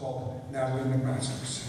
called Natalie McMasters.